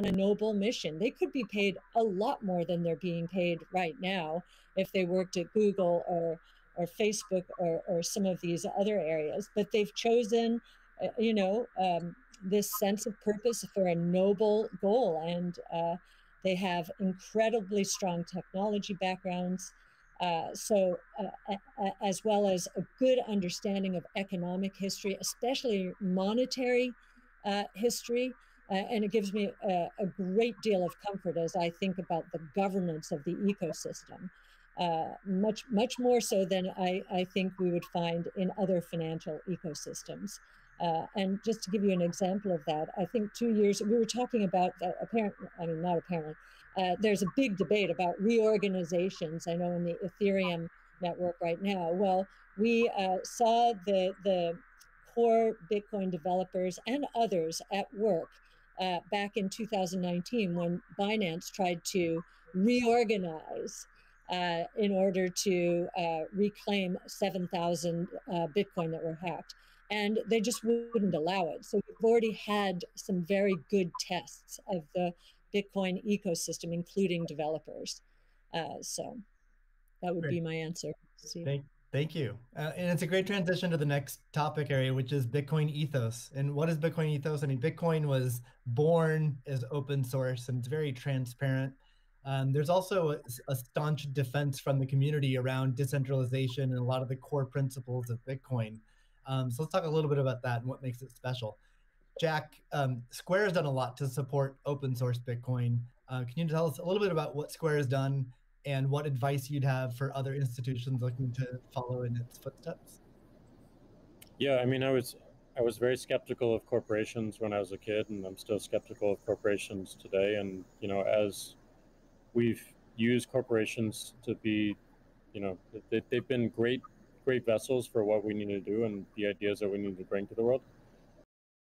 on a noble mission. They could be paid a lot more than they're being paid right now if they worked at Google or or Facebook or, or some of these other areas. But they've chosen, uh, you know, um, this sense of purpose for a noble goal, and uh, they have incredibly strong technology backgrounds. Uh, so, uh, as well as a good understanding of economic history, especially monetary uh, history. Uh, and it gives me a, a, great deal of comfort as I think about the governance of the ecosystem. Uh, much, much more so than I, I think we would find in other financial ecosystems. Uh, and just to give you an example of that, I think two years we were talking about uh, apparently, I mean, not apparently, uh, there's a big debate about reorganizations. I know in the Ethereum network right now. Well, we uh, saw the the core Bitcoin developers and others at work uh, back in 2019 when Binance tried to reorganize uh, in order to uh, reclaim 7,000 uh, Bitcoin that were hacked. And they just wouldn't allow it. So we've already had some very good tests of the Bitcoin ecosystem, including developers. Uh, so that would Great. be my answer. Thank, thank you. Uh, and it's a great transition to the next topic area, which is Bitcoin ethos. And what is Bitcoin ethos? I mean, Bitcoin was born as open source and it's very transparent. Um, there's also a, a, staunch defense from the community around decentralization and a lot of the core principles of Bitcoin. Um, so let's talk a little bit about that and what makes it special. Jack, um, Square has done a lot to support open source Bitcoin. Uh, can you tell us a little bit about what Square has done and what advice you'd have for other institutions looking to follow in its footsteps? Yeah, I mean, I was I was very skeptical of corporations when I was a kid, and I'm still skeptical of corporations today. And you know, as we've used corporations to be, you know, they, they've been great great vessels for what we need to do and the ideas that we need to bring to the world.